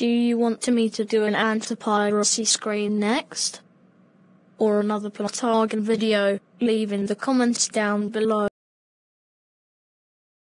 Do you want me to do an anti-piracy screen next? Or another Plotagon video? Leave in the comments down below.